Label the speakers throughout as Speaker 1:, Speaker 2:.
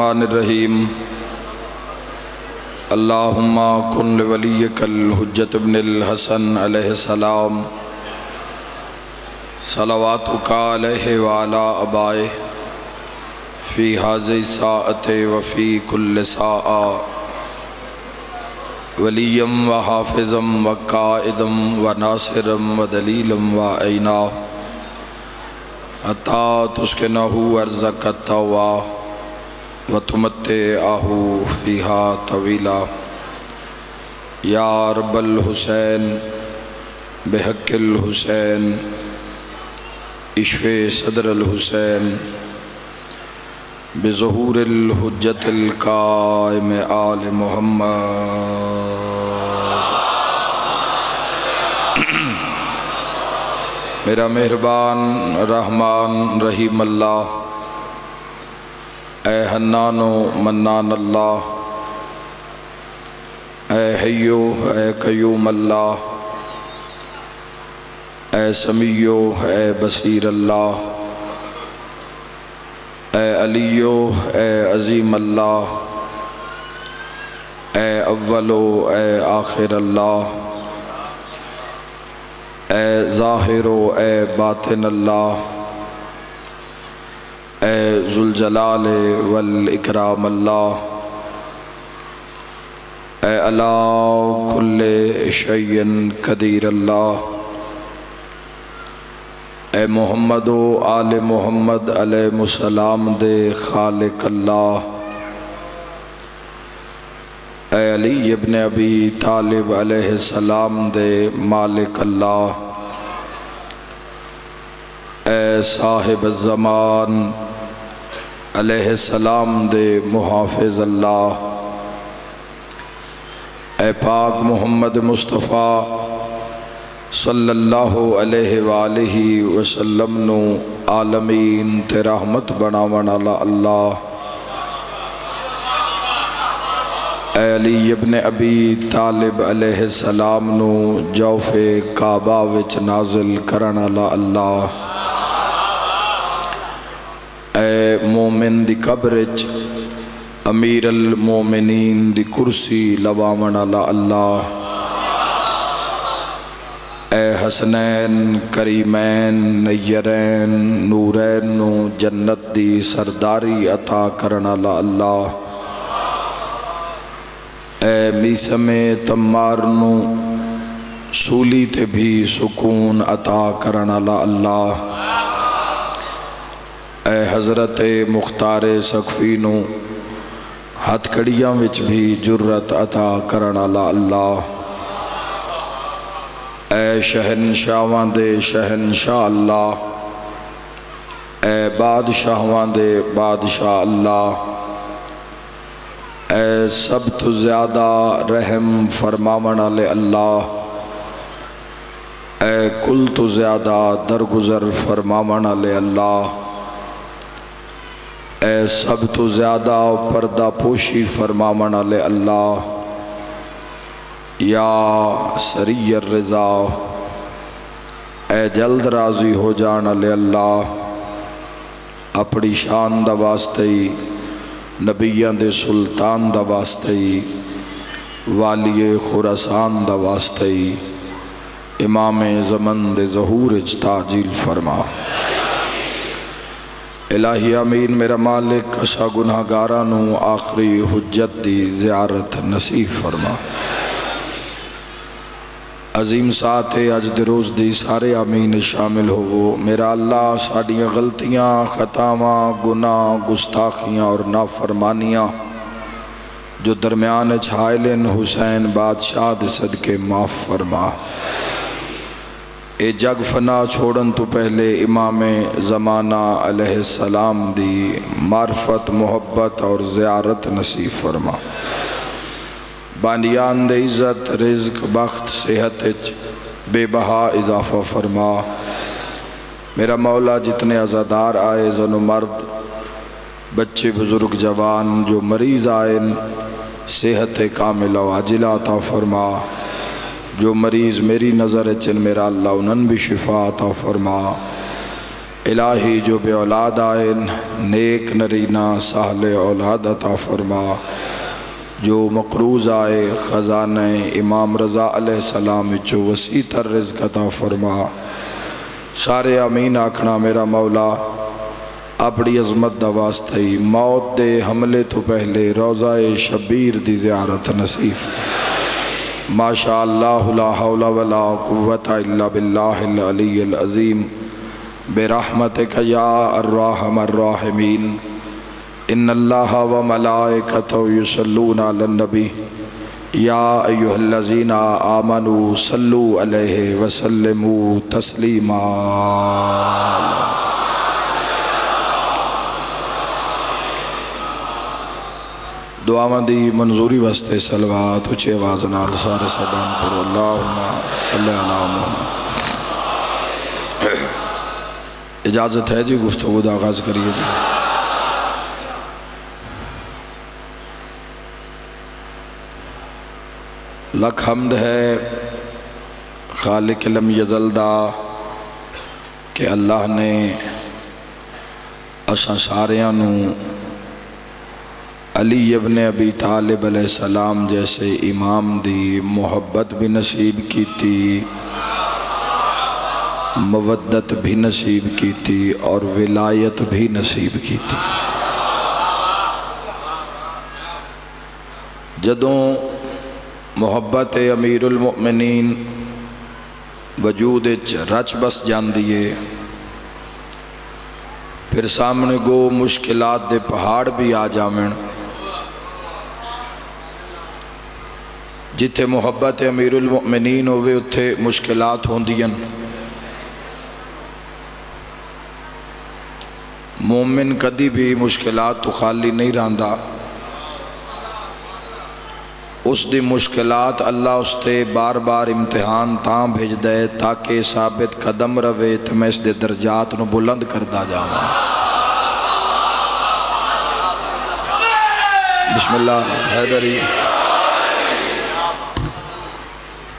Speaker 1: الرحمن الرحیم۔ اللہم کن لولیک الحجت ابن الحسن علیہ السلام۔ صلواتک علیہ وعلا ابائے فی حاضی ساعت وفی کل ساعہ۔ ولیم و حافظم و قائدم و ناصرم و دلیلم و عینا حتی تسکنہو ارزق التوا و تمتعہو فیہا طویلا۔ یا رب الحسین بحق الحسین عشف صدر الحسین۔ بظہور الحجت القائم آل محمد۔ میرا مہربان، رحمان، رحیم اللہ۔ اے حنان و منان اللہ، اے حیو، اے قیوم اللہ، اے سمیو، اے بصیر اللہ، اے علیو، اے عظیم اللہ، اے اولو، اے آخر اللہ، اے ظاہر و اے باطن اللہ اے ذوالجلال والاکرام اللہ۔ اے اللہ، کل شیئن قدیر اللہ۔ اے محمد و آل محمد علیہ السلام دے خالق اللہ۔ اے علی ابن ابی طالب علیہ السلام دے مالک اللہ۔ اے صاحب الزمان۔ علیہ السلام دے محافظ اللہ۔ اے پاک محمد مصطفیٰ صلی اللہ علیہ وآلہ وسلم نو عالمین تے رحمت بناون علی اللہ۔ اے علی ابن ابی طالب علیہ السلام نو جوف کعبہ وچ نازل کرن علی اللہ اے مومن دی قبرچ امیر المومنین دی کرسی لواون علی اللہ۔ اے حسنین، کریمین، نیرین، نورین نو جنت دی سرداری عطا کرن علی اللہ۔ اے میسم تمار نو سولی تے بھی سکون عطا کرن علی اللہ۔ اے حضرت مختار سقفی نو ہاتھ کڑیاں وچ بھی جرت عطا کرن علی اللہ۔ اے شہنشاہوان دے شہنشاہ اللہ۔ اے بادشاہوان دے بادشاہ اللہ۔ اے سب تو زیادہ رحم فرماون علی اللہ۔ اے کل تو زیادہ درگزر فرماون علی اللہ۔ اے سب تو زیادہ پردہ پوشی فرماون علی اللہ۔ یا سری الرضا، اے جلد راضی ہو جان علی اللہ۔ اپنی شان دا واسطی نبیان دے سلطان دا واسطی والی خورسان دا واسطی امام زمن دے ظہور اجتاجیل فرما۔ الہی امین، میرا مالک اچھا اشا گناہ گارانو آخری حجت دی زیارت نصیب فرما۔ عظیم ساتھ اج دے روز دی سارے آمین شامل ہو وہ میرا اللہ ساڑیاں غلطیاں، خطاواں، گناہ، گستاخیاں اور نافرمانیاں جو درمیان چھائلن حسین بادشاہ دے صدقے معاف فرما۔ اے جگ فنا چھوڑن تو پہلے امام زمانہ علیہ السلام دی معرفت، محبت اور زیارت نصیب فرما۔ بانیان دے عزت، رزق، بخت، صحت بے بہا اضافہ فرما۔ میرا مولا جتنے عزادار آئے زن و مرد، بچے بزرگ جوان جو مریض آئے، صحت کامل و عاجلہ عطا فرما۔ جو مریض میری نظر چن، میرا اللہ انن بھی شفا عطا فرما۔ الہی جو بے اولاد آئے، نیک نرینہ سہل اولاد عطا فرما۔ جو مقروض آئے، خزانہ امام رضا علیہ السلام جو وسیع تر رزق عطا فرما۔ سارے امین آکھنا میرا مولا، اپنی عظمت دا واسطہ ہی موت دے حملے تو پہلے روزہ شبیر دی زیارت نصیف ماشاء اللہ لا حول ولا قوت الا باللہ العلی العظیم برحمتک یا الرحم الراحمین ان اللہ و ملائکتو یسلون علی النبی یا ایوہ الذین آمنوا صلو علیہ وسلموا تسلیما دعاواں دی منظوری واسطے سلوات اچھے آواز نال سارے سبان پر اللہم صلی اللہ محمد اجازت ہے جی گفتگو دا آغاز کریے جی۔ لکھ حمد ہے خالق علم یزلدہ کہ اللہ نے اساں ساریاں نو علی ابن ابی طالب علیہ السلام جیسے امام دی محبت بھی نصیب کی تھی مودت بھی نصیب کی تھی اور ولایت بھی نصیب کی تھی جدوں محبت امیر المؤمنین وجود رچ بس جان دیے پھر سامنے گو مشکلات دے پہاڑ بھی آ جامن جتھے محبت امیر المؤمنین ہوئے اتھے مشکلات ہوں دین مومن کدی بھی مشکلات تو خالی نہیں راندہ اس دی مشکلات اللہ اس تے بار بار امتحان تاں بھیج دے تاکہ ثابت قدم روے تو میں اس دے درجات نو بلند کردہ جاؤں بسم اللہ، حیدری۔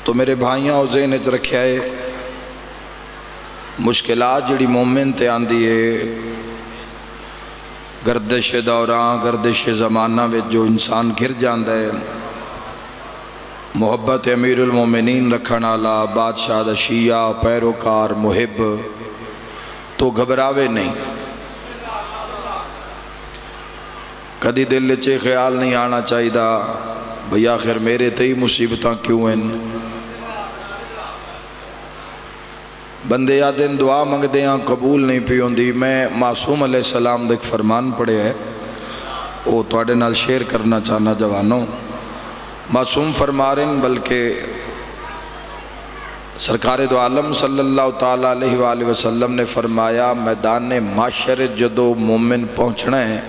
Speaker 1: تو میرے بھائیاں اور ذہن اچھ رکھے آئے مشکلات جڑی مومن تے آن دیئے گردش دوران، گردش زمانہ میں جو انسان گر جاندہ ہے، محبت امیر المومنین رکھن آلا بادشاہ دا شیعہ، پیروکار، محب، تو گھبراوے نہیں۔ کدی دل لچے خیال نہیں آنا چاہی دا بھئی آخر میرے تئی مصیبتاں کیوں ہیں؟ بندے یادن دعا منگ دیاں قبول نہیں پیون دی میں معصوم علیہ السلام دیکھ فرمان پڑے ہے۔ وہ توڑے نال شیر کرنا چاہنا جوانوں معصوم فرمارن، بلکہ سرکار دو عالم صلی اللہ تعالیٰ علیہ وآلہ وسلم نے فرمایا، میدان معاشر جدو مومن پہنچنا ہے،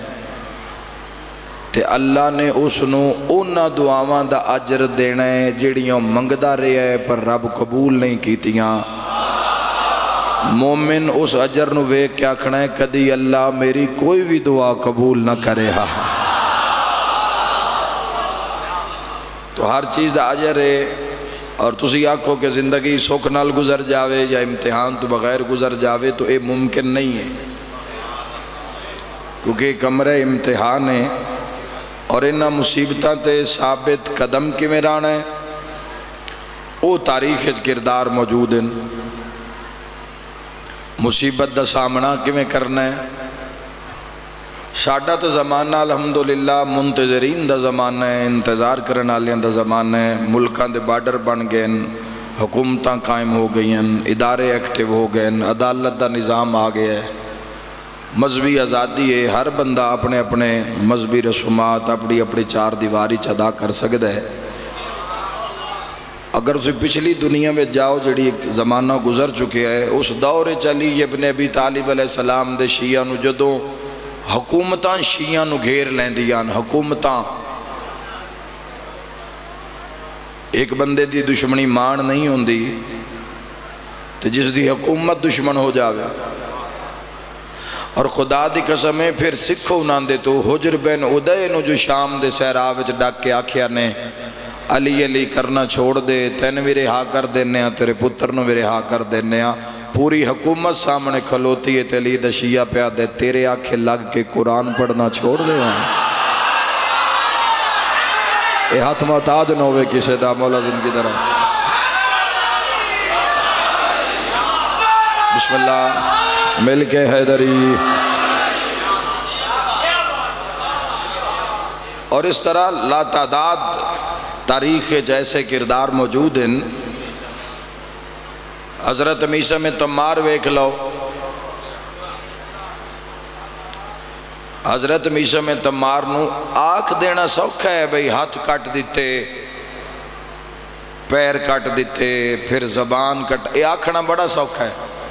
Speaker 1: تے اللہ نے اس نو اونا دعاواں دا عجر دینا ہے جڑیوں منگدہ رہے ہیں پر رب قبول نہیں کیتیاں۔ مومن اس عجر نو ویک کیا کھنا ہے، کدی اللہ میری کوئی بھی دعا قبول نہ کرے ہاں تو ہر چیز دا عجر ہے، اور تسی آکھو کہ زندگی سکھ نال گزر جاوے یا امتحان تو بغیر گزر جاوے تو اے ممکن نہیں ہے۔ کیونکہ کمرہ امتحان ہے، اور انہا مصیبتاں تے ثابت قدم کی میران ہے؟ او تاریخ کردار موجود ہیں۔ مصیبت دا سامنا کی میں کرنا ہے؟ ساڑھا تو زمانہ الحمدللہ منتظرین دا زمانہ ہے، انتظار کرنا لیاں دا زمانہ ہے ملکان دے بارڈر بن گئے حکومتاں قائم ہو گئی ہیں، ادارے ایکٹیو ہو گئے عدالت دا نظام آ گیا ہے۔ مذہبی آزادی ہے، ہر بندہ اپنے اپنے مذہبی رسومات، اپنی اپنی چار دیواری چدا کر سکتا ہے۔ اگر اسے پچھلی دنیا میں جاؤ جڑی ایک زمانہ گزر چکے ہے، اس دور چلی ابن ابی طالب علیہ السلام دے شیعہ نو جدوں حکومتاں شیعہ نو گھیر لیں دیان حکومتاں۔ ایک بندے دی دشمنی مان نہیں ہوں دی تو جس دی حکومت دشمن ہو جاوے۔ اور خدا دی قسمیں پھر سکھو نان دے تو حجر بین ادھے نو جو شام دے سہراوچ ڈاک کے آکھیا نے علی علی کرنا چھوڑ دے، تین بھی رہا کر دینے ہیں، تیرے پتر نو بھی رہا کر دینے ہیں۔ پوری حکومت سامنے کھلوتی ہے تلی دشیہ پہ دے۔ تیرے آنکھیں لگ کے قرآن پڑھنا چھوڑ دے وہاں اے ہاتھ محتاج نہ ہوئے کسے دا، مولا زندگی درہ بسم اللہ۔ مل کے حیدری۔ اور اس طرح لا تعداد تاریخ جیسے کردار موجود ہیں۔ حضرت میسا میں تمار ویک لو۔ حضرت میسا میں تمار نو آکھ دینا سوکھا ہے بھئی، ہاتھ کٹ دیتے، پیر کٹ دیتے، پھر زبان کٹ۔ یہ آکھنا بڑا سوکھا ہے۔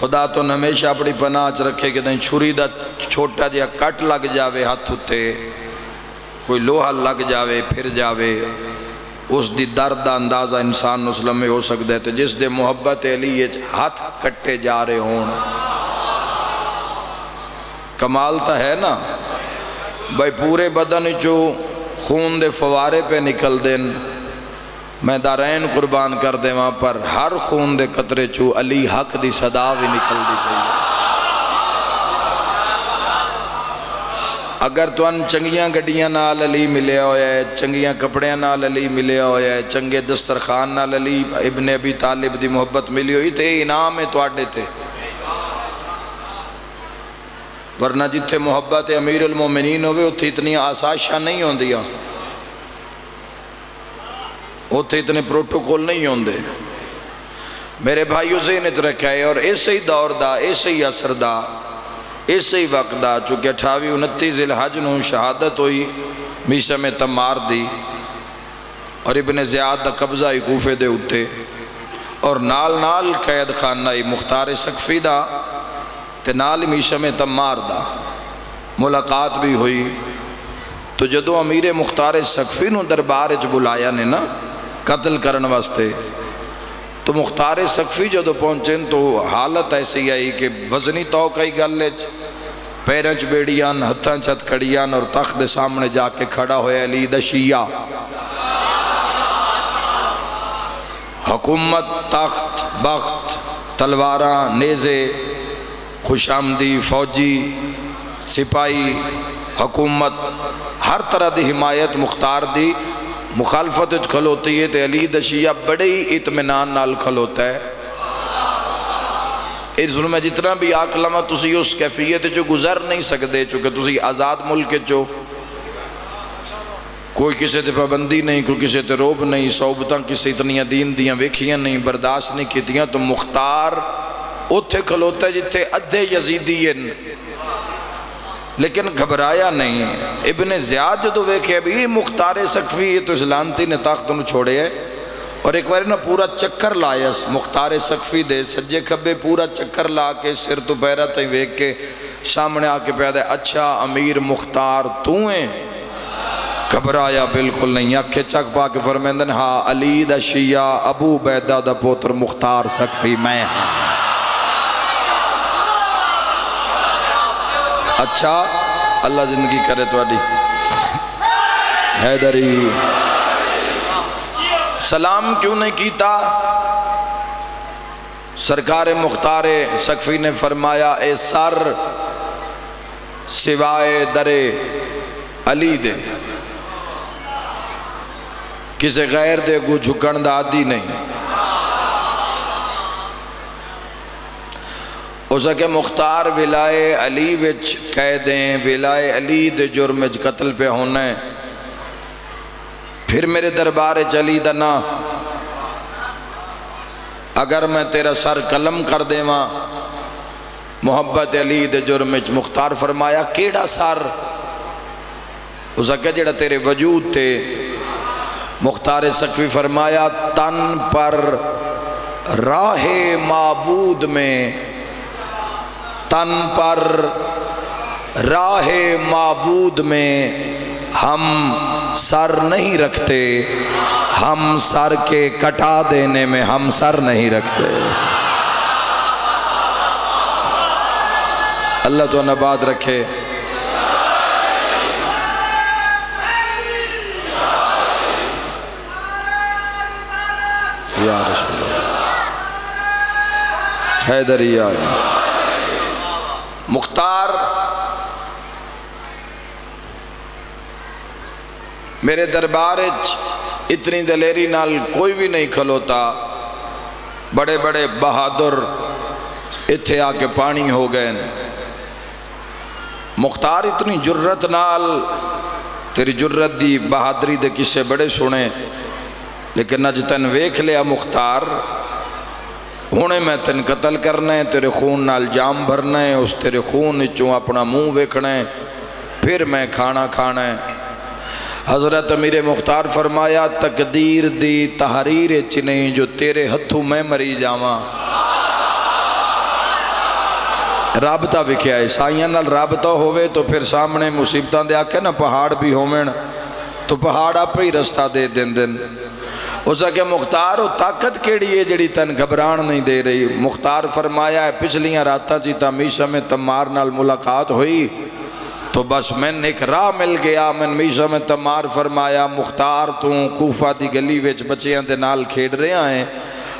Speaker 1: خدا تو ہمیشہ اپنی پناہ چ رکھے کہ دیں چھری دا چھوٹا جہا کٹ لگ جاوے ہاتھ ہوتے کوئی لوہا لگ جاوے، پھر جاوے۔ اس دی درد دا اندازہ انسان مسلم میں ہو سکتا ہے جس دے محبت علی ہاتھ کٹے جا رہے ہون۔ کمال تا ہے نا؟ بھائی پورے بدن چو خون دے فوارے پہ نکل دیں میں دارین قربان کر دے وہاں پر، ہر خون دے قطرے چو علی حق دی صدا بھی نکل دی گئی۔ اگر تو ان چنگیاں گڑیاں نال علی ملے ہویا ہے، چنگیاں کپڑیاں نال علی ملے ہویا ہے، چنگے دسترخان نال علی ابن ابی طالب دی محبت ملی ہوئی، تے انعام ہے تو تے۔ ورنہ جتھے محبت امیر المومنین ہوئے اتنی آساشہ نہیں ہوں دیا اتنے پروٹوکول نہیں ہوں دے میرے بھائیو ذہنت رکھا ہے، اور ایسے ہی دور دا، ایسے ہی اثر دا، ایسے ہی وقت دا، چونکہ اٹھاوی انتیز الحج نو شہادت ہوئی، میشہ میں تمار دی، اور ابن زیاد دا قبضہ ہی کوفے دے اٹھے اور نال نال قید خانہ ہی مختار سقفی دا، تے نال میشہ میں تمار دا۔ ملاقات بھی ہوئی۔ تو جدو امیر مختار سقفی نو دربار اچ بلایا نے نا قتل کرن واسطے۔ تو مختار سقفی جدو پہنچیں تو حالت ایسی آئی کہ وزنی توقعی گلچ پیرنچ بیڑیان ہتھاں چت کڑیان اور تخت سامنے جا کے کھڑا ہویا علی دا حکومت، تخت، بخت تلواراں نیزے خوش آمدی فوجی، سپاہی، حکومت، ہر طرح دی حمایت مختار دی۔ مخالفت کھلوتی ہے تے علی دشیہ بڑے ہی اتمنان نال کھلوتا ہے۔ اس ظلم میں جتنا بھی آکھ لما تسی اس کیفیت جو گزر نہیں سکتے، چونکہ تسی آزاد ملک جو کوئی کسی تے پابندی نہیں، کوئی کسی تے روب نہیں، صحبتاں کسی اتنی دین دیاں ویکھیاں نہیں، برداشت نہیں کیتیاں، تو مختار اتھے کھلوتا ہے جتھے ادھے یزیدی ہیں لیکن گھبرایا نہیں۔ ابن زیاد جو تو ویکھے، ابھی مختار سقفی ہے تو اس لانتی نے طاقت انہوں چھوڑے ہے اور ایک بار نا پورا چکر لایا مختار سقفی دے، سجے کھبے پورا چکر لا کے سر تو بیرہ تھی ویک کے سامنے آکے پیدا ہے اچھا امیر مختار تو ہیں۔ گھبرایا بالکل نہیں۔ اکھے چک پا کے فرمیندن ہاں علی دا شیعہ، ابو بیدہ دا پوتر مختار سقفی میں۔ اچھا اللہ زندگی کرے تو اڈی حیدری۔ سلام کیوں نہیں کیتا؟ سرکار مختار سقفی نے فرمایا، اے سر، سوائے در علی دے۔ کسے غیر دے گو جھکن دا عادی نہیں۔ ہو سکے مختار ولائے علی وچ کہہ دیں، ولائے علی دے جرم وچ قتل پہ ہونا ہے۔ پھر میرے دربار چلی دنا اگر میں تیرا سر قلم کر دے ماں محبت علی دے جرم وچ مختار فرمایا، کیڑا سر؟ ہو سکے جڑا تیرے وجود تے مختار سقفی فرمایا، تن پر راہ معبود میں تن پر راہ معبود میں ہم سر نہیں رکھتے، ہم سر کے کٹا دینے میں ہم سر نہیں رکھتے۔ اللہ تو نباد رکھے۔ یا رسول اللہ۔ حیدری آئی مختار، میرے دربار اتنی دلیری نال کوئی بھی نہیں کھلوتا۔ بڑے بڑے بہادر اتھے آ کے پانی ہو گئے۔ مختار اتنی جرت نال، تیری جرت دی بہادری دے کسے بڑے سنے، لیکن اج تن ویکھ لیا مختار۔ ہونے میں تن قتل کرنے، تیرے خون نال جام بھرنے، اس تیرے خون چوں اپنا منہ ویکھنے، پھر میں کھانا کھانے حضرت امیر مختار فرمایا، تقدیر دی تحریر چنیں جو تیرے ہتھوں میں مری جاواں۔ رابطہ وکھیا ہے نال رابطہ ہوئے تو پھر سامنے مصیبتان دے آکے نا، پہاڑ بھی ہومن تو پہاڑ آپ ہی رستہ دے دن دن اسا کہ مختار و طاقت کیڑی ہے جڑی تن گھبران نہیں دے رہی۔ مختار فرمایا ہے، پچھلیاں راتاں جی چیتا میشہ میں تمار نال ملاقات ہوئی۔ تو بس میں ایک راہ مل گیا، میں میشہ میں تمار فرمایا، مختار تو کوفہ دی گلی ویچ بچیاں دے نال کھیڑ رہے ہیں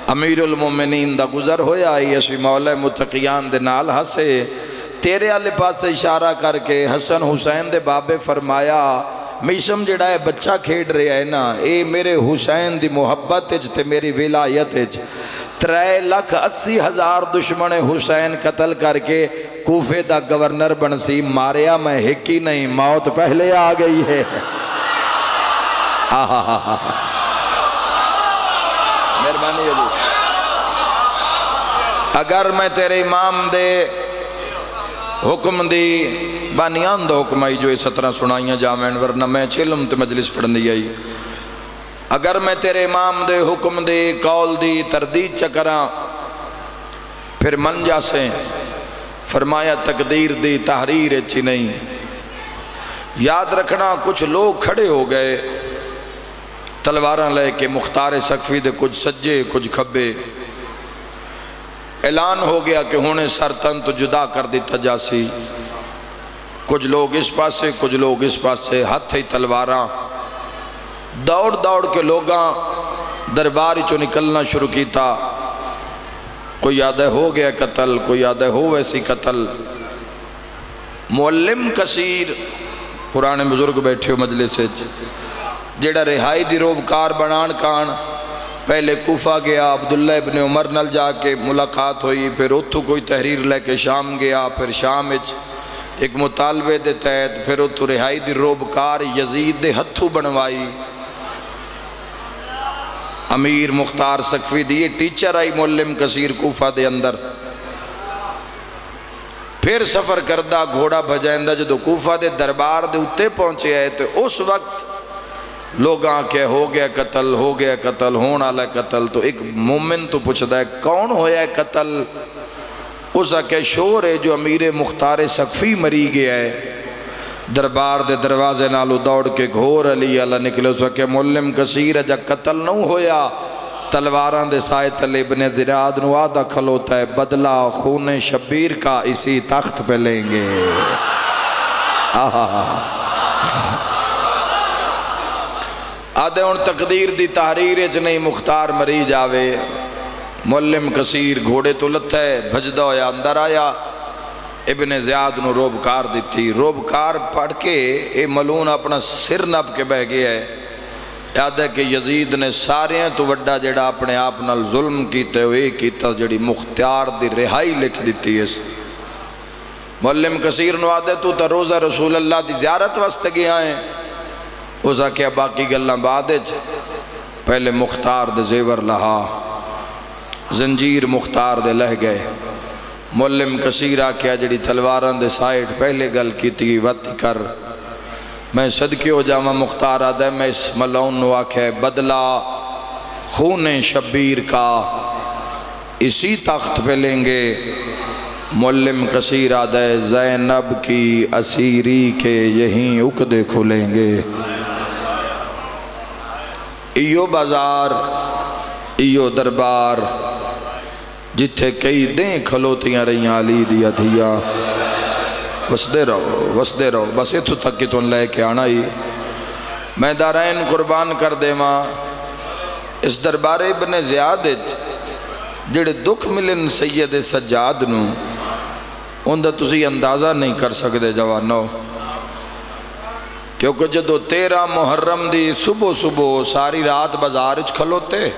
Speaker 1: امیر المومنین دا گزر ہویا آئی اسی مولا متقیان دے نال ہسے۔ تیرے آلے پاس اشارہ کر کے حسن حسین دے بابے فرمایا میشم جڑا ہے، بچہ کھیڑ رہے ہیں نا، اے میرے حسین دی محبت اچ تے میری ولایت اچ۔ ترے لکھ اسی ہزار دشمن حسین قتل کر کے کوفے دا گورنر بنسی، ماریا میں ہکی نہیں، موت پہلے آ گئی ہے۔ مہربانی ہے اگر میں تیرے امام دے حکم دی بانیان دا حکم آئی جو اس طرح سنائیاں جامعین ورنہ میں چلم تے مجلس پڑھن دی آئی اگر میں تیرے امام دے حکم دے قول دی تردید چکراں پھر من جاسیں فرمایا تقدیر دی تحریر اچھی نہیں یاد رکھنا کچھ لوگ کھڑے ہو گئے تلواراں لے کے مختار سقفی دے کچھ سجے کچھ کھبے اعلان ہو گیا کہ ہونے سر تن تو جدا کر دیتا جاسی۔ کچھ لوگ اس پاس سے کچھ لوگ اس پاس سے ہاتھ ہی تلواراں دوڑ دوڑ کے لوگاں درباری چو نکلنا شروع کیتا۔ کوئی یادہ ہو گیا قتل، کوئی یادہ ہو ویسی قتل۔ معلم کثیر، پرانے بزرگ بیٹھے ہو مجلس سے جیڑا رہائی دی روبکار بنان کان۔ پہلے کوفہ گیا، عبداللہ ابن عمر نل جا کے ملاقات ہوئی، پھر اتھو کوئی تحریر لے کے شام گیا، پھر شام اچ ایک مطالبے دے تحت پھر اتھو رہائی دی روبکار یزید دے ہتھو بنوائی۔ امیر مختار سقفی دیئے ٹیچر آئی معلم کثیر کوفہ دے اندر۔ پھر سفر کردہ گھوڑا بھجائندہ جدو کوفہ دے دربار دے اتے پہنچے آئے، تو اس وقت لوگاں کہ ہو گیا قتل، ہو گیا قتل ہونا لے قتل، تو ایک مومن تو پوچھتا ہے، کون ہویا ہے قتل؟ اس کہ شور ہے، جو امیر مختار سقفی مری گیا ہے۔ دربار دے دروازے نالو دوڑ کے گھور علی اللہ نکلے، اس وقت ملم کثیر جا قتل نہ ہویا۔ تلواران دے سائے تلے ابن زراد نو آدھا کھلوتا ہے، بدلہ خون شبیر کا اسی تخت پہ لیں گے۔ آدھے ان تقدیر دی تحریر اچ نہیں مختار مری جاوے۔ ملم کثیر گھوڑے تو لتا ہے بھجدہ ہویا، اندر آیا۔ ابن زیاد نو روبکار دیتی روبکار پڑھ کے اے ملون اپنا سر نب کے بہ گیا ہے۔ یاد ہے کہ یزید نے سارے ہیں تو وڈا جڑا اپنے آپ نال ظلم کیتے ہوئے کیتا جڑی مختار دی رہائی لکھ دیتی ہے۔ ملم کثیر نو آدھے تو تا روزہ رسول اللہ دی زیارت وست گیا ہیں اوزا کیا باقی گلہ بعدج پہلے مختار دے زیور لہا، زنجیر مختار دے لہ گئے۔ مولم کثیرہ کیا جڑی تلواران دے سائٹ پہلے گل کی تھی وط کر۔ میں صدقی ہو جاما مختار آدھے میں اس ملون نواک ہے بدلا خون شبیر کا۔ اسی تخت پہ لیں گے۔ مولم کثیر آدھے زینب کی اسیری کے یہیں اکدے کھولیں گے۔ ایو بازار ایو دربار جتھے کئی دیں کھلوتیاں رہیاں علی دیا دھیا وسدے رہو وسدے رہو بس اتھو تک کی تو لے کے آنا ہی میں دارین قربان کر دے ماں اس دربار ابن زیاد جڑے دکھ ملن سید سجاد نو ان تسی اندازہ نہیں کر سکتے جوانو کیونکہ جدو تیرہ محرم دی صبح صبح ساری رات بازار کھلوتے،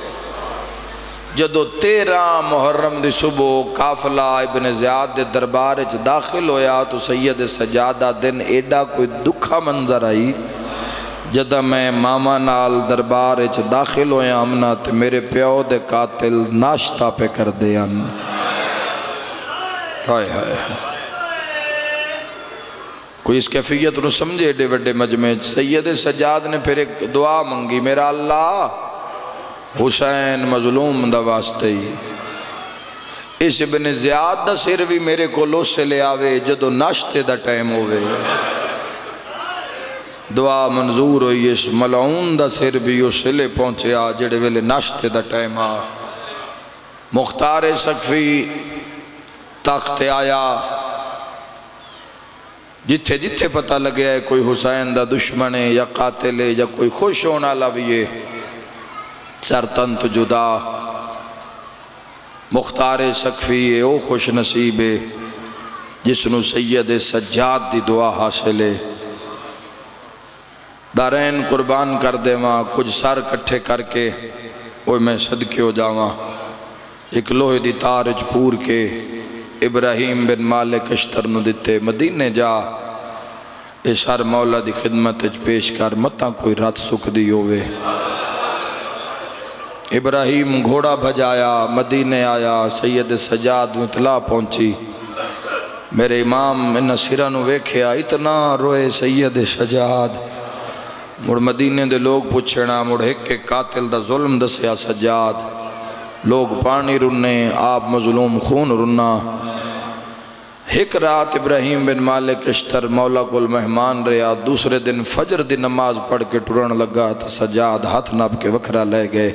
Speaker 1: جدو تیرہ محرم دی صبح کافلہ ابن زیاد دے دربار داخل ہویا تو سید سجادہ دن ایڈا کوئی دکھا منظر آئی، جدہ میں ماما نال دربار اچھ داخل ہویا امنا تے میرے پیو دے قاتل ناشتہ پہ کر دیا ہائے ہائے۔ کوئی اس کیفیت نو سمجھے ڈے وڈے مجمع سید سجاد نے پھر ایک دعا منگی، میرا اللہ، حسین مظلوم دا واسطے ہی۔ اس ابن زیاد دا سر بھی میرے کو لو سے لے آوے جدو ناشتے دا ٹائم ہوئے دعا منظور ہوئی، اس ملعون دا سر بھی اس لے پہنچے آ جڑے ویلے ناشتے دا ٹائم آ۔ مختار سکفی تخت آیا۔ جتھے جتھے پتہ لگیا ہے کوئی حسین دا دشمن ہے یا قاتل ہے یا کوئی خوش ہونا لویے سرطن تو جدا۔ مختار سکفی ہے، او خوش نصیب ہے جس نو سید سجاد دی دعا حاصل ہے۔ دارین قربان کر دے ماں کچھ سر کٹھے کر کے وہ میں صدقے ہو جاواں۔ ایک لوہے دی تارج پور کے۔ ابراہیم بن مالک اشتر نو دیتے مدینے جا۔ اشار مولا دی خدمت پیش کر، متاں کوئی رات سکھ دی ہوئے ابراہیم گھوڑا بھجایا، مدینے آیا، سید سجاد اطلاع پہنچی۔ میرے امام ان سرانو ویکھیا، اتنا روئے سید سجاد۔ مڑ مدینے دے لوگ پوچھنا، مڑ ایک کے قاتل دا ظلم دسیا سجاد۔ لوگ پانی رننے، آپ مظلوم خون رننا۔ ایک رات ابراہیم بن مالک اشتر مولا کل مہمان رہا دوسرے دن فجر دی نماز پڑھ کے ٹرن لگا تو سجاد ہاتھ نب کے وکھرا لے گئے۔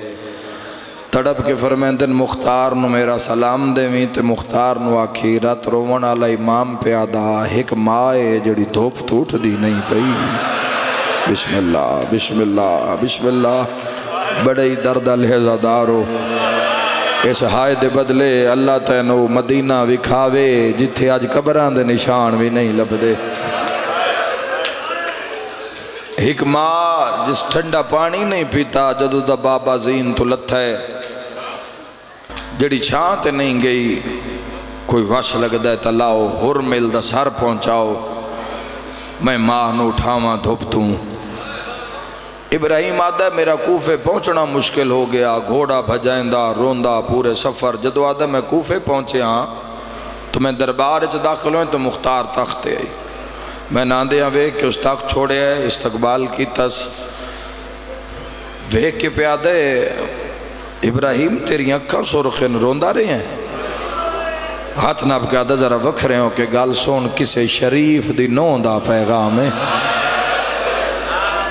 Speaker 1: تڑپ کے فرمین دن مختار نو میرا سلام دے میں تے مختار نو آکھی، رات رومن آلا امام پہ آدھا ایک مائے جڑی دھوپ توٹ دی نہیں پئی۔ بسم اللہ بسم اللہ بسم اللہ، بڑے درد الہزہ دارو اس ہائے دے بدلے اللہ تینو مدینہ وکھاوے، جتھے آج قبران دے نشان بھی نہیں لب دے ایک ماں جس ٹھنڈا پانی نہیں پیتا جدو دا بابا زین تو لتھا ہے، جڑی چھانتے نہیں گئی، کوئی وش لگ دے تلاؤ ہر مل دا سر پہنچاؤ۔ میں ماں نو اٹھاواں دھوپتوں ابراہیم آدھا میرا کوفے پہنچنا مشکل ہو گیا، گھوڑا بھجائندہ روندہ پورے سفر۔ جدو آدھا میں کوفے پہنچے ہاں تو میں دربار اچھ داخل ہوئے تو مختار تختے آئی۔ میں ناندے ہاں وے کہ اس تخت چھوڑے ہے استقبال کی تس۔ وے کے پہ آدھے ابراہیم تیری اکھا سرخن روندہ رہے ہیں؟ ہاتھ ناب کے آدھا ذرا وکھ رہے ہوں کہ گال سون کسے شریف دی نوندہ پیغام ہے۔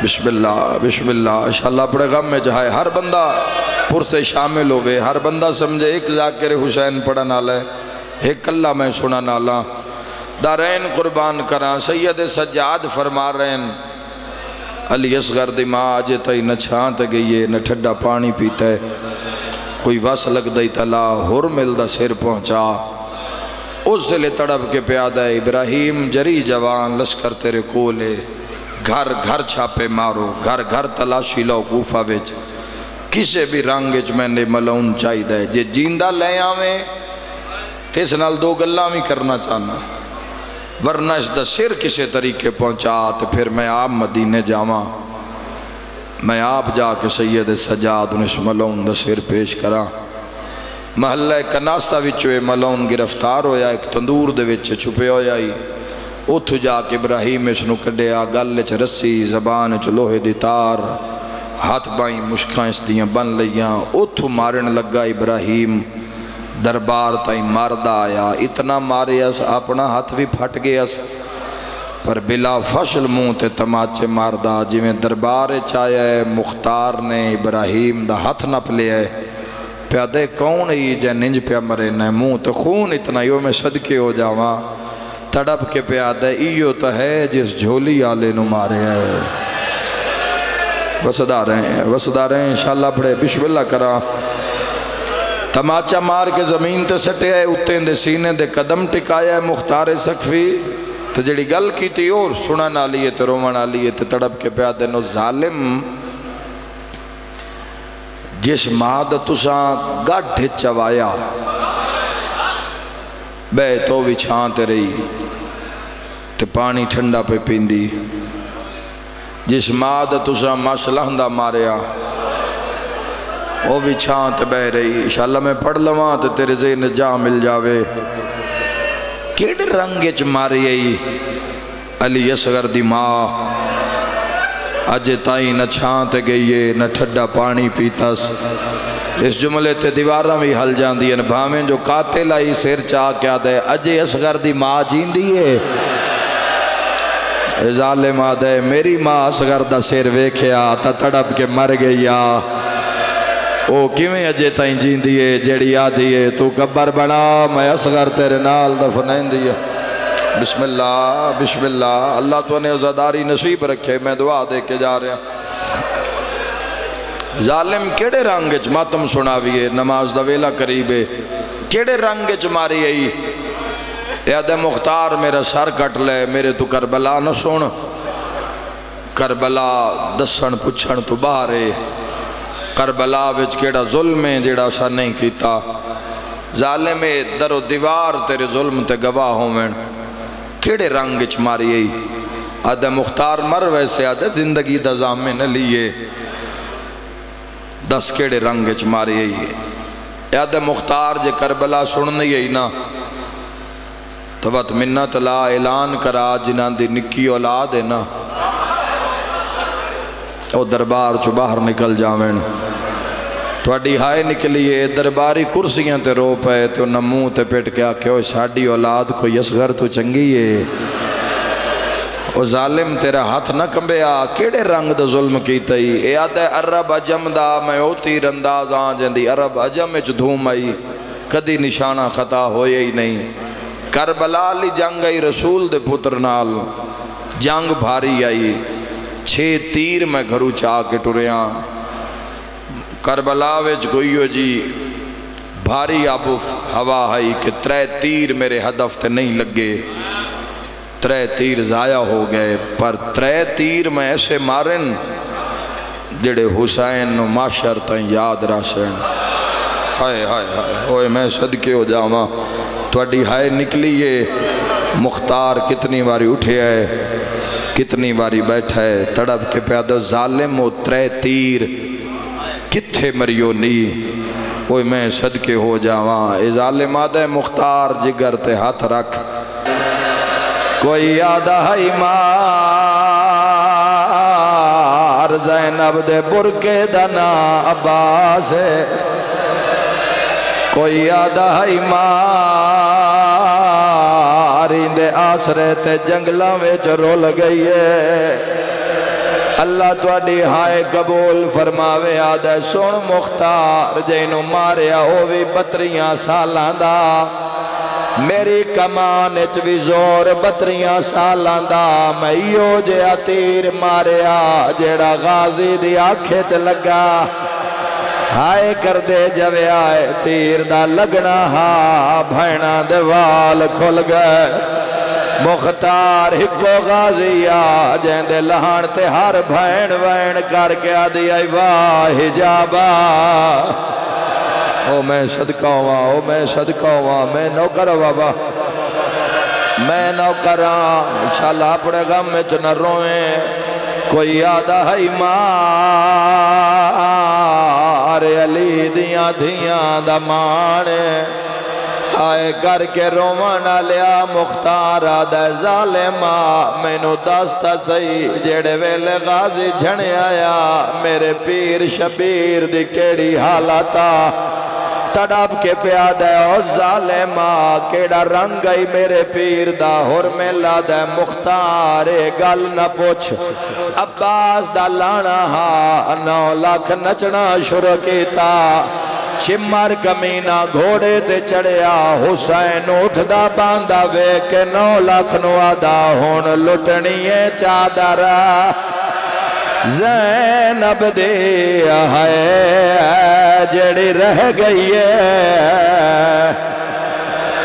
Speaker 1: بسم اللہ بسم اللہ، انشاءاللہ اپنے غم میں جہائے ہر بندہ پر سے شامل ہوئے ہر بندہ سمجھے، ایک ذاکر حسین پڑھا نالا ہے، ایک اللہ میں سنا نالا۔ دارین قربان کران سید سجاد فرما رہے ہیں علی اصغر دی ماں آجے نہ چھانت گئی ہے نہ ٹھڈا پانی پیتا ہے۔ کوئی وس لگ دائی تلا ہر مل دا سر پہنچا۔ اس سے لے تڑپ کے پیادہ ابراہیم جری جوان، لشکر تیرے کولے۔ گھر گھر چھاپے مارو، گھر گھر تلاشی لو کوفہ ویچ کسے بھی رنگج میں نے ملون چاہی دے جے جیندہ لے آویں، تیس نال دو گلہ میں کرنا چاہنا۔ ورنہ اس دا سر کسے طریقے پہنچا تو پھر میں آپ مدینے جاواں۔ میں آپ جا کے سید سجاد انہیں ملون دا سر پیش کرا محلہ کناسہ وچوے ملون گرفتار ہویا، ایک تندور دے وچے چھپے ہویا ہی۔ اتھو جا کے ابراہیم اس نو کڈیا گل چ رسی زبان چ لوہے دی تار ہاتھ بائیں مشکاں اس دیاں بن لیاں اتھو مارن لگا ابراہیم دربار تائیں ماردہ آیا اتنا مارے اس اپنا ہاتھ بھی پھٹ گیا اس پر بلا فشل منہ تے تماچے ماردہ جی میں دربار چایا ہے مختار نے ابراہیم دا ہاتھ نپ لیا ہے پیادے کون ہی جے ننج پیا مرے نہ منہ تے خون اتنا یوں میں صدقے ہو جاواں تڑپ کے پہ آدھا ایو تو ہے جس جھولی آلے نو مارے ہے وسدا رہے ہیں وسدا رہے ہیں انشاءاللہ پڑھے بسم اللہ کرا تماچا مار کے زمین تے سٹے ہے اتیں دے سینے دے قدم ٹکایا ہے مختار سکفی تو جڑی گل کی تھی اور سنا نہ لیے تے رومن نہ لیے تے تڑپ کے پیا دینو ظالم جس ماد تساں گڈھ چوایا بے تو بھی چھان تے پانی ٹھنڈا پہ پیندی جس ماد تساں ماشلہندہ ماریا وہ بھی چھان تے بے رہی انشاءاللہ میں پڑھ لواں تے تیرے ذہن جا مل جاوے کیڑے رنگ چ ماری آئی علی اصغر دی ماں اجے تائیں نہ چھان گئیے نہ ٹھڈا پانی پیتاس اس جملے تے دیواراں بھی حل جاندی ہیں بھامیں جو قاتل آئی سیر چاہ کیا دے اجے اصغر دی ماں جیندی ہے ظالم آدھے، میری ماں اصغر دا سیر ویکھیا تا تڑپ کے مر گیا او کیویں اجے تائیں جیندی ہے؟ جیڑی آدھی ہے، تو کبر بنا، میں اصغر تیرے نال دفنین دیا بسم اللہ بسم اللہ۔ اللہ تو نے عزاداری نصیب رکھے، میں دعا دے کے جا رہا ظالم کیڑے رنگ چ ماتم سناویے؟ نماز دا ویلا قریبے کیڑے رنگ چ ماری آئی؟ یاد مختار، میرا سر کٹ لے، میرے تو کربلا نہ سن۔ کربلا دسن پچھن تو باہرے کربلا وچ کیڑا ظلم ہے جیڑا سا نہیں کیتا۔ ظالم در و دیوار تیرے ظلم تے گواہ ہومن کیڑے رنگ چ ماری آئی آدھے مختار، مر ویسے آدھے زندگی دا زامن لیے دس کیڑے رنگ چ ماری آئی آدھے مختار، جے کربلا سننی آئی نا تو بات منت لا اعلان کرا جنان دی نکی اولاد ہے نا، او دربار چو باہر نکل جاوین تو اڈی ہائے نکلیے درباری کرسیاں تے رو پے تو نمو تے پیٹ کیا کہ او شاڑی اولاد کوئی اسغر تو چنگی ہے۔ او ظالم تیرا ہاتھ نہ کمبیا، کیڑے رنگ دا ظلم کی تئی اے آدھے عرب عجم دا، میں او تیر انداز آن جندی عرب عجم اچ دھوم آئی۔ کدی نشانہ خطا ہوئے ہی نہیں۔ کربلا لی جنگ آئی رسول دے پتر نال۔ جنگ بھاری آئی۔ چھے تیر میں گھرو چاہ کے ٹوریاں کربلا ویچ گوئیو جی۔ بھاری آبو ہوا آئی کہ ترے تیر میرے ہدف تے نہیں لگے۔ ترے تیر ضائع ہو گئے۔ پر ترے تیر میں ایسے مارن جڑے حسین و معاشر تائیں یاد راشن۔ ہائے ہائے ہائے ہوئے میں صدقے ہو جاؤں تواڑی ہائے نکلی یہ مختار کتنی باری اٹھے ہے، کتنی باری بیٹھا ہے۔ تڑپ کے پیادو ظالم و ترے تیر۔ کتھے مریو نی؟ اوہ میں صدقے ہو جاواں۔ اے ظالم آدھے مختار جگر تے ہاتھ رکھ۔ کوئی آدھا ہی مار زینب دے برکے دنا عباس ہے۔ کوئی آدھا ہی ماری دے آسرے تے جنگلہ میں چرول گئی ہے۔ اللہ تو اڈی ہائے قبول فرماوے آدھے سن مختار جینو ماریا ہووی بطریاں سالان دا۔ میری کمان اچ زور بطریاں سالان دا۔ میں یو جیا تیر ماریا، جیڑا غازی دی آنکھے چ لگا۔ ہائے کر دے جوے آئے تیر دا لگنا ہا بھائنا دے وال کھل گئے مختار ہکو غازی آ جین دے لہان تے ہر بھائن وین کر کے آدھی آئی واہ حجابا او میں صدقہ ہوا او میں صدقہ ہوا میں نوکر بابا میں نوکراں انشاءاللہ اپنے غم میں چنہ روئیں کوئی آدھا ہے مار علی دیاں دیاں دا مانے آئے کر کے رومن لیا مختار دے ظالمہ میں نو داستا سی جیڑے ویلے غازی جھنے آیا میرے پیر شبیر دی کیڑی حالتا تڑاپ کے پیادہ او ظالمہ، کیڑا رنگ گئی میرے پیر دا، ہور میں لادہ مختار گل نہ پوچھ۔ عباس دا لانا ہا نو لاکھ نچنا شروع کیتا۔ چمر کمینہ گھوڑے تے چڑیا حسین اٹھ دا باندہ وے کے نو لاکھ نو آدھا ہون لٹنی چادرہ زینب دے ہے جڑی رہ گئی ہے۔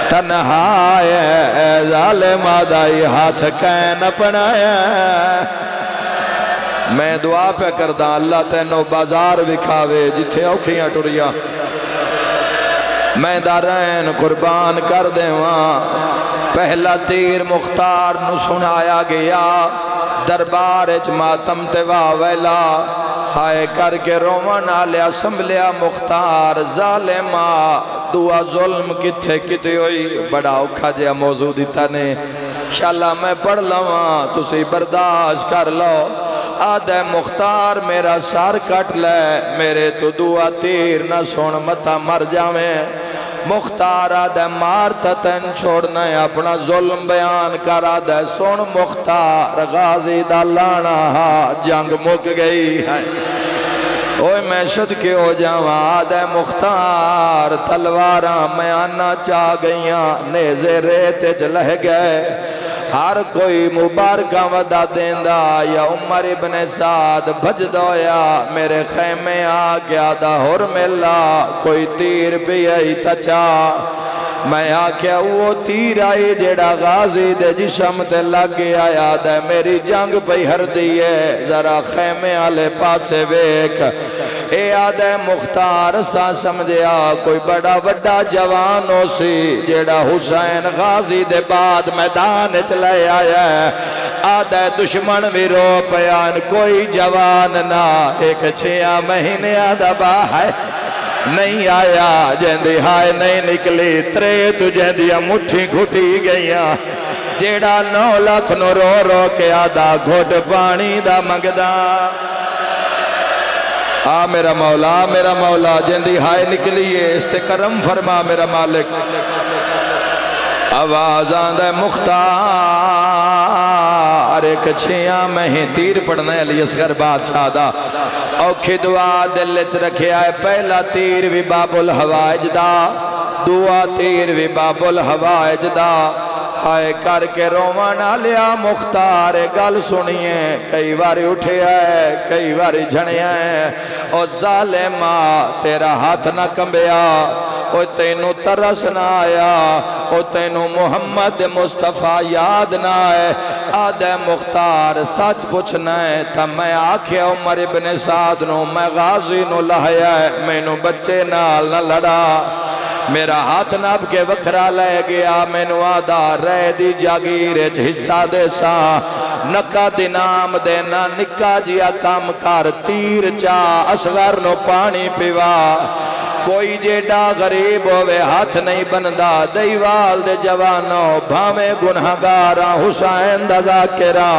Speaker 1: تنہا ہے ظالم آدائی ہاتھ کین اپنایا میں دعا پہ کردہ اللہ تینوں بازار بکھاوے جتھے اوکھیاں ٹوریاں میں دارین قربان کر دے وہاں پہلا تیر مختار نو سنایا گیا۔ دربار اچ ماتم تیوا ویلا ہائے کر کے رومن آلے اسمبلیا مختار ظالمہ۔ دعا ظلم کتھے کتے ہوئی؟ بڑا اوکھا جیا موضوع دیتا نے۔ شاءاللہ میں پڑھ لواں۔ تسی برداشت کر لو۔ آدھے مختار میرا سار کٹ لے۔ میرے تو دعا تیر نہ سون متا مر جاویں۔ مختار آدھے مارتا تین چھوڑنا ہے، اپنا ظلم بیان کر آدھے۔ سن مختار غازی دا لانا ہا، جنگ مک گئی ہے۔ اوہ میں شد کے ہو جاؤں آدھے مختار تلوارا میانا چاہ گئیاں، نیزے ریتے چلہ گئے۔ ہر کوئی مبارکہ ودا دیندہ یا عمر ابن سعد بھج دویا میرے خیمے آگیا دا ہر ملا کوئی تیر بھی آئی تچا میں آکھیا وہ تیر آئی جیڑا غازی دے جشم تے لگ گیا، یاد ہے میری جنگ پہ ہر دیئے ذرا خیمے آلے پاسے ویک اے آدھے مختار سا سمجھیا، کوئی بڑا بڑا جوان سی، جیڑا حسین غازی دے بعد میدان چلے آیا ہے۔ آدھے دشمن بھی رو پیان، کوئی جوان نہ۔ ایک چھیا مہینے آدھا با ہے نہیں آیا، جیندی ہائے نہیں نکلی۔ ترے تو جیندیا مٹھی گھٹی گئیاں۔ جیڑا نو لکھ نو رو رو کے آدھا گھٹ پانی دا مگدہ آ میرا مولا میرا مولا جندی ہائے نکلیے استقرم فرما میرا مالک۔ آواز آندہ مختار ایک چھیاں میں ہی تیر پڑھنے علی اسگر بادشاہ دا۔ اوکھی دعا دل چ رکھے آئے پہلا تیر بھی باب الحوائج دا دعا تیر بھی باب الحوائج دا۔ ہائے کر کے رومانا لیا مختار گل سنیے کئی باری اٹھے آئے کئی باری جھنے آئے او ظالمہ تیرا ہاتھ نہ کمبیا او تینو ترس نہ آیا او تینو محمد مصطفیٰ یاد نہ آئے آدھے مختار سچ پوچھنا ہے تا میں آکھے عمر ابن سعد نو میں غازی نو لہیا ہے میں نو بچے نال نہ لڑا میرا ہاتھ ناب کے وکھرا لے گیا مینو آدھا رہ دی جاگیرے حصہ دے سا۔ نکا دی نام دینا نکا جیا کام کار تیر چا اسغر نو پانی پیوا۔ کوئی جیڈا غریب ہوئے ہاتھ نہیں بندہ دیوال دے جوانو بھامے گنہگارا حسین دا ذاکرہ۔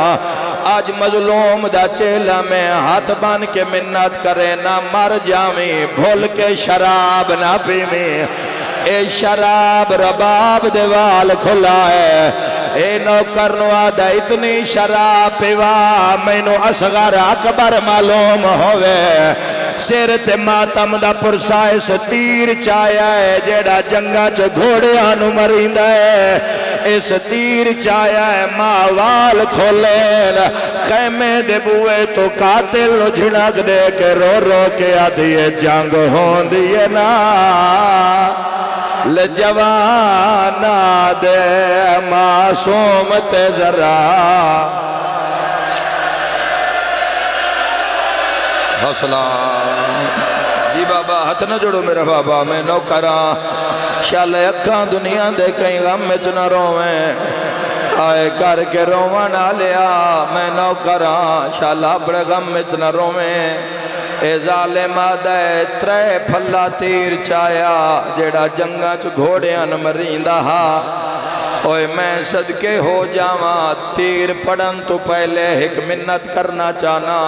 Speaker 1: آج مظلوم دا چیلہ میں ہاتھ بان کے منت کرے، نہ مر جامی بھول کے شراب نہ پیمی اے شراب رباب دیوال کھلا ہے۔ اے نوکر نو آدھا اتنی شراب پیوا میں نو اسغر اکبر معلوم ہوئے سیر تے ماتم دا پرسائے ستیر چایا ہے، جیڑا جنگا چھ گھوڑے آنو مرین ہے۔ اس تیر چایا ہے ماوال کھولین۔ خیمے دے بوئے تو قاتل نو جھڑک دے کے رو رو کے آدھیے جنگ ہون دیئے نا۔ لجوانا دے معصوم تے ذرا۔ حوصلہ۔ جی بابا، ہاتھ نہ جڑو میرا بابا، میں نو کراں شالے اکھاں دنیا دے کہیں غم میں چنہ رویں آئے کر کے روان آلیا میں نو کراں شالہ بڑے غم میں چنہ رویں اے ظالم آدھے ترے پھلا تیر چایا، جیڑا جنگا چھ گھوڑیاں مریندا ہا۔ اوے میں صدقے ہو جاواں، تیر پڑن تو پہلے ایک منت کرنا چاہنا۔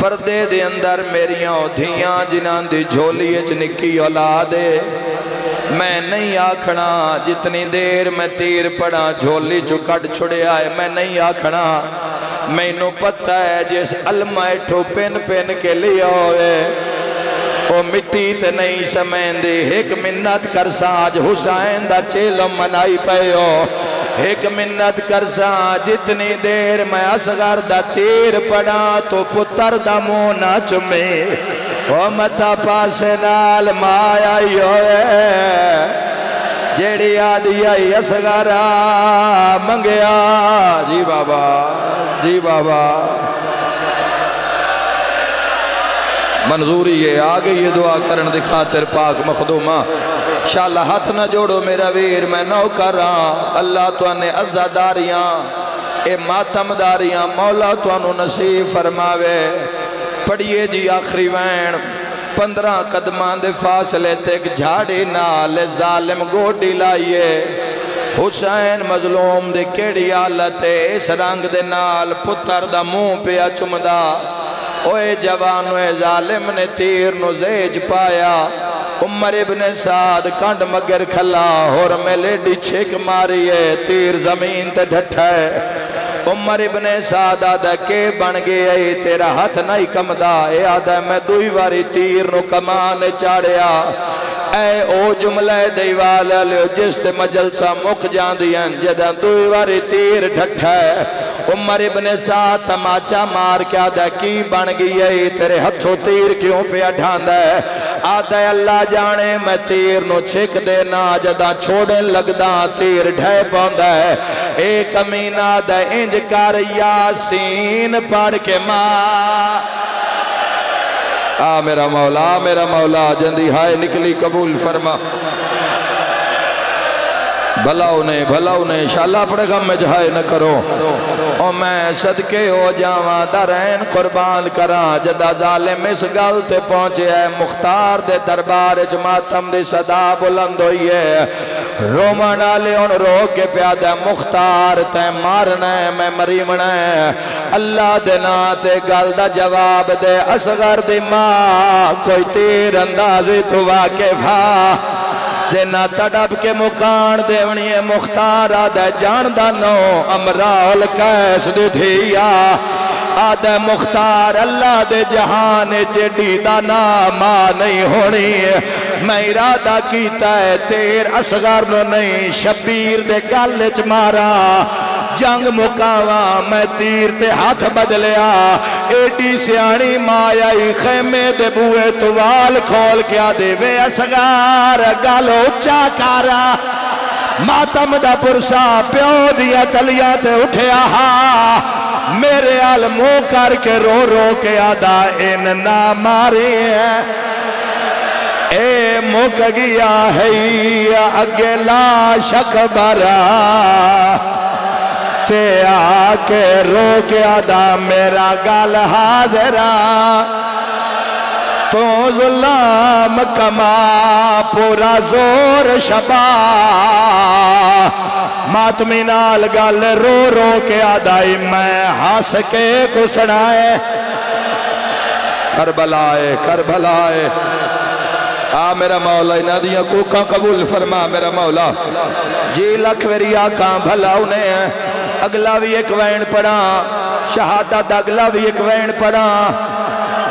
Speaker 1: پردے دے اندر میریاں دھیاں جنان دی جھولی اچ نکی اولادے میں نہیں آکھنا، جتنی دیر میں تیر پڑا جھولی جو کٹ چھڑے آئے میں نہیں آکھنا۔ میں نو پتہ ہے جس علمہ علمائٹو پین پین کے لیے ہوئے او مٹی تے نہیں سمین دی ایک منت کر ساج حسین دا چیلم منائی پہیو ایک منت کرسا جتنی دیر میں اسگر دا تیر پڑا تو پتر دا مونا چمے وہ متا پاس نال مایا ہوئے۔ جیڑی آدھی آئی اسگارا منگیا جی بابا جی بابا منظوری ہے آگے یہ دعا کرن دی خاطر پاک مخدومہ شاءاللہ ہاتھ نہ جوڑو میرا ویر میں نو کر اللہ تو انہیں عزاداریاں اے ماتم داریاں مولا تو انہوں نصیب فرماوے پڑھئے جی آخری وین پندرہ قدمان دے فاصلے تک جھاڑی نال ظالم گوڑی لائیے۔ حسین مظلوم دے کیڑی آلت اس رنگ دے نال پتر دا موں پہ اچمدہ اوے جوانوے ظالم نے تیر نو زیج پایا۔ عمر ابن سعید کانڈ مگر کھلا اور میں لیڈی چھک ماری ہے۔ تیر زمین تے ڈھٹھا ہے۔ عمر ابن سعد آدھا کے بن گئے، اے تیرا ہاتھ نہیں کم دا اے آدھا میں دوئی واری تیر نو کمان چاڑیا۔ اے او جملے دیوالا لیو جس تے مجلسہ مک جان دیا جدہ دوئی واری تیر ڈھٹھا ہے۔ عمر ابن سعید تماچا مار کیا دا کی بن گئی ہے؟ تیرے ہتھو تیر کیوں پہ اٹھان ہے؟ آدھے اللہ جانے، میں تیر نو چھک دینا جدا چھوڑے لگ دا تیر ڈھے پاندہ ہے۔ ایک امینہ دے انج کر یاسین پڑھ کے ماں۔ آ میرا مولا میرا مولا، جندی ہائے نکلی قبول فرما۔ بھلا انہیں بھلا انہیں انشاءاللہ اپنے غم میں جہائے نہ کرو۔ او میں صدقے ہو جاواں درین قربان کراں جدہ ظالم اس گل تے پہنچے ہے، مختار دے دربار جماعتم دی صدا بلند ہوئی ہے۔ رومن آلے ان رو کے پیادہ مختار تے مارنا ہے، میں مریمنا ہے۔ اللہ دے نا تے گل دا جواب دے اسگر دی ماں کوئی تیر اندازی تو واقف ہاں دینا تڑب کے مکان دیونی مختار آدھے جاندہ نو امرال کیس دی دھیا آدھے مختار اللہ دے جہان چڑی دا ناما نہیں ہونی میں ارادہ کیتا ہے تیر اسغر نو نہیں شبیر دے گلچ مارا جنگ مکاوا، میں تیر تے ہاتھ بدلیا۔ ایڈی سیانی مایائی خیمے دے بوئے توال کھول کیا دے۔ وے اسگار گالو چاکارا ماتم دا پرسا، پیو دیا تلیا تے اٹھے آہا میرے علمو کر کے رو رو کے آدھا، ان نا ماری ہے اے مک گیا ہے اگلا شک برا۔ تے آکے رو کے آدھا میرا گال حاضرہ۔ تو ظلام کما، پورا زور شبا۔ ماتمی نال گل رو رو کے آدھائی میں ہاس کے کسنائے کربلائے کربلائے۔ آ میرا مولا انہ دیا کوکا قبول فرما میرا مولا۔ جی لکھ ویری آکاں بھلا انہیں ہیں۔ اگلا بھی ایک وین پڑا شہادت اگلا بھی ایک وین پڑا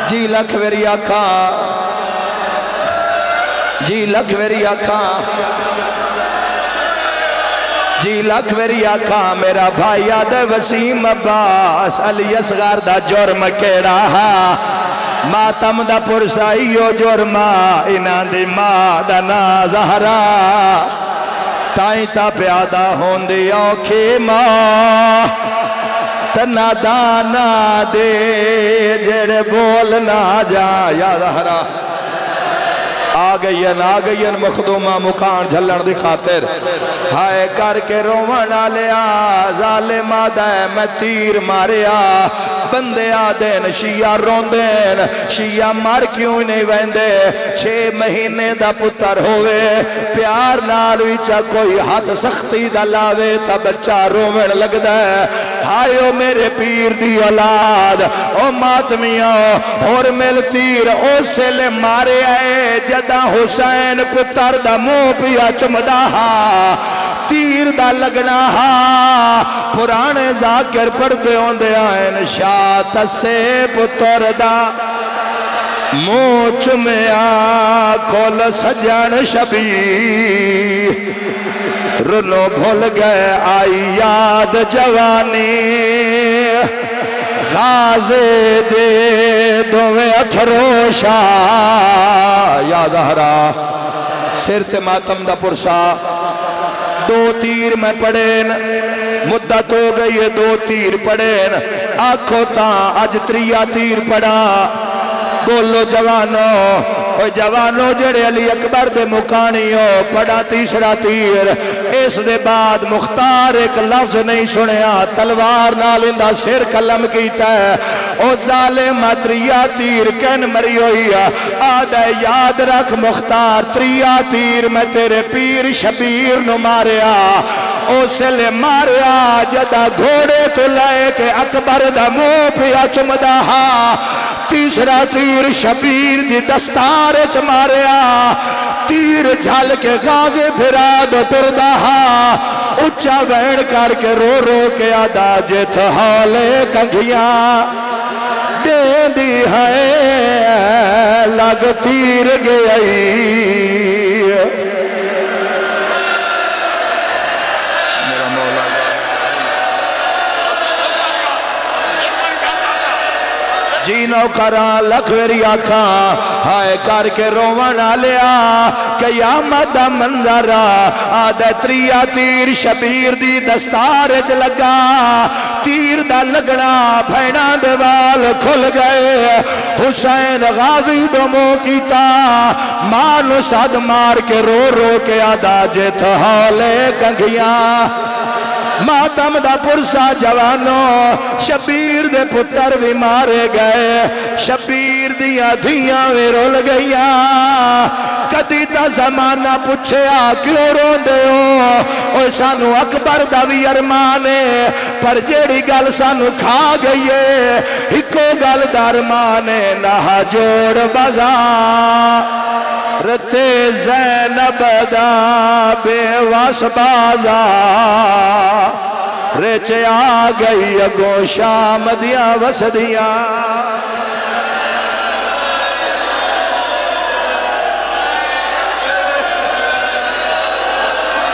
Speaker 1: جی لکھ ویری آکھا جی لکھ ویری آکھا جی لکھ ویری آکھا میرا بھائی آد وسیم عباس علی اصغر دا جرم کیڑا ہا ماتم دا پرسائیو جرما انان دی ماں دا نا زہرا تائیں تا پیادہ ہون دی اوکھی ماں تنا دانا دے جڑے بولنا جا یا زہرا آگئین آگئین مخدومہ مکان جھلن دی خاطر ہائے کر کے رومنا لیا ظالم آدھے میں تیر ماریا بندے آدھین شیعہ روندین شیعہ مار کیوں نہیں ویندے؟ چھے مہینے دا پتر ہوئے پیار نال ویچا کوئی ہاتھ سختی دا لاوے تا بچہ رومن لگ دے ہائیو میرے پیر دی اولاد، او ماتمیاں اور مل تیر او سے لے مارے آئے جدہ حسین پتر دا مو پیا چمدہ تیر دا لگنا ہا۔ پرانے ذاکر پردے ہوندے آئین شاہ تسے پتر دا۔ موچ میں آکھول سجن شبی۔ رنو بھول گئے آئی یاد جوانی۔ غازے دے دوے اتھروشا یاد ہرا سر تے ماتم دا پرسا۔ دو تیر میں پڑھین، مدت ہو گئی ہے، دو تیر پڑھین۔ آنکھوں تا اج تریا تیر پڑھا۔ بولو جوانو اوہ جوانو جڑے علی اکبر دے مکانی ہو پڑا تیسرا تیر اس دے بعد مختار ایک لفظ نہیں سنیا تلوار نالندہ سر کلم کیتا ہے او ظالم تریا تیر کن مری ہوئی آدھے یاد رکھ مختار تریا تیر میں تیرے پیر شبیر نو ماریا او سلے ماریا جدا گھوڑے تو لائے کہ اکبر دا مو پیا چمدہ ہا تیسرا تیر شبیر دی دستار چماریا تیر جھل کے غازے بھرا دو تردہ ہا۔ اچھا وین کر کے رو رو کے آدھا جت حالے کنگھیاں۔ دین دی ہے، لگ تیر گئی۔ جینو کران لکھوری آکھاں ہائے کر کے رونا لیا قیامت دا منظر آدھے تریا تیر شبیر دی دستارج لگا۔ تیر دا لگنا بھینا دیوال کھل گئے۔ حسین غازی دمو کیتا۔ مانو صد مار کے رو رو کے آدھا جت حالے کنگیاں ماتم دا پرسا جوانو شبیر دے پتر بھی مارے گئے شبیر دیا دھیاں بھی رول گئیا کدی تا زمانہ پوچھے آ کیوں رو دے ہو اوہ سانو اکبر دا بھی ارمانے پر جیڑی گل سانو کھا گئیے ہکو گل دا دارمانے نہ جوڑ بزا حضرت زینب دا بے واس بازا رچ آ گئی اگو شام دیا وسدیاں۔